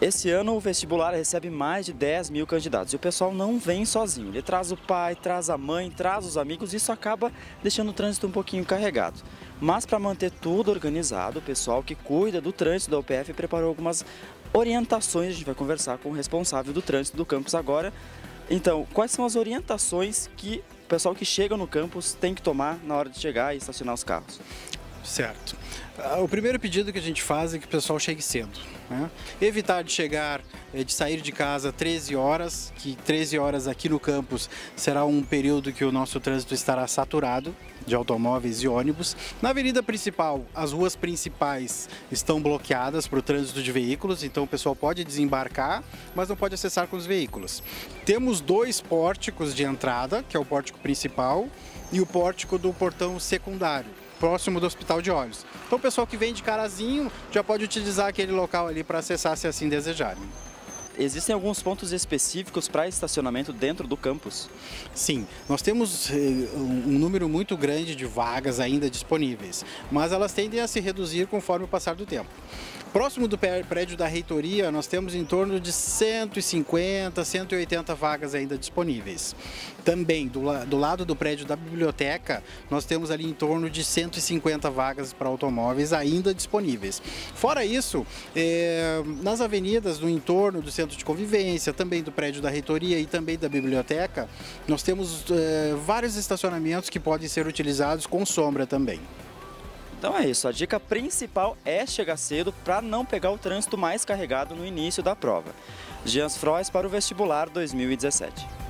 Esse ano o vestibular recebe mais de 10 mil candidatos e o pessoal não vem sozinho. Ele traz o pai, traz a mãe, traz os amigos, isso acaba deixando o trânsito um pouquinho carregado. Mas para manter tudo organizado, o pessoal que cuida do trânsito da UPF preparou algumas orientações. A gente vai conversar com o responsável do trânsito do campus agora. Então, quais são as orientações que o pessoal que chega no campus tem que tomar na hora de chegar e estacionar os carros? Certo. Ah, o primeiro pedido que a gente faz é que o pessoal chegue cedo. Né? Evitar de chegar, eh, de sair de casa 13 horas, que 13 horas aqui no campus será um período que o nosso trânsito estará saturado de automóveis e ônibus. Na avenida principal, as ruas principais estão bloqueadas para o trânsito de veículos, então o pessoal pode desembarcar, mas não pode acessar com os veículos. Temos dois pórticos de entrada, que é o pórtico principal e o pórtico do portão secundário próximo do Hospital de Olhos. Então o pessoal que vem de Carazinho já pode utilizar aquele local ali para acessar se assim desejarem. Existem alguns pontos específicos para estacionamento dentro do campus? Sim, nós temos eh, um número muito grande de vagas ainda disponíveis, mas elas tendem a se reduzir conforme o passar do tempo. Próximo do prédio da reitoria, nós temos em torno de 150, 180 vagas ainda disponíveis. Também, do, do lado do prédio da biblioteca, nós temos ali em torno de 150 vagas para automóveis ainda disponíveis. Fora isso, é, nas avenidas no entorno do centro de convivência, também do prédio da reitoria e também da biblioteca, nós temos é, vários estacionamentos que podem ser utilizados com sombra também. Então é isso, a dica principal é chegar cedo para não pegar o trânsito mais carregado no início da prova. Jean Frois para o vestibular 2017.